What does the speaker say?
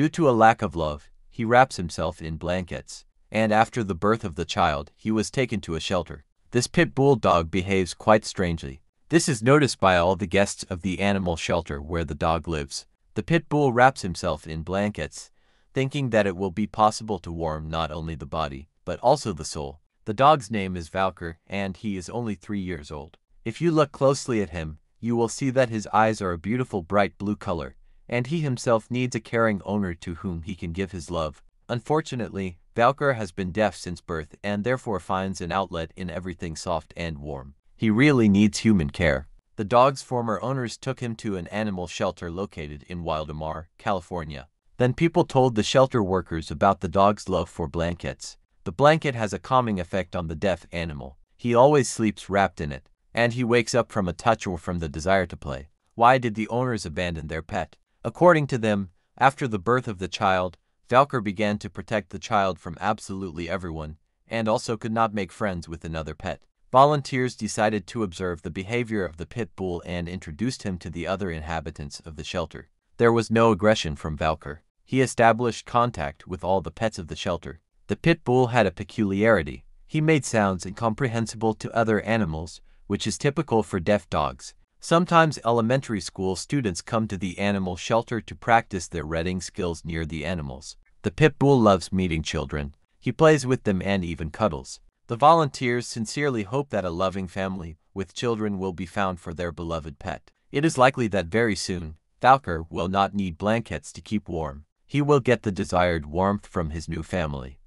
Due to a lack of love, he wraps himself in blankets, and after the birth of the child, he was taken to a shelter. This pit bull dog behaves quite strangely. This is noticed by all the guests of the animal shelter where the dog lives. The pit bull wraps himself in blankets, thinking that it will be possible to warm not only the body, but also the soul. The dog's name is Valker, and he is only three years old. If you look closely at him, you will see that his eyes are a beautiful bright blue color, and he himself needs a caring owner to whom he can give his love. Unfortunately, Valker has been deaf since birth and therefore finds an outlet in everything soft and warm. He really needs human care. The dog's former owners took him to an animal shelter located in Wildomar, California. Then people told the shelter workers about the dog's love for blankets. The blanket has a calming effect on the deaf animal. He always sleeps wrapped in it, and he wakes up from a touch or from the desire to play. Why did the owners abandon their pet? According to them, after the birth of the child, Valker began to protect the child from absolutely everyone, and also could not make friends with another pet. Volunteers decided to observe the behavior of the pit bull and introduced him to the other inhabitants of the shelter. There was no aggression from Valker. He established contact with all the pets of the shelter. The pit bull had a peculiarity. He made sounds incomprehensible to other animals, which is typical for deaf dogs. Sometimes elementary school students come to the animal shelter to practice their reading skills near the animals. The pit bull loves meeting children. He plays with them and even cuddles. The volunteers sincerely hope that a loving family with children will be found for their beloved pet. It is likely that very soon, Valker will not need blankets to keep warm. He will get the desired warmth from his new family.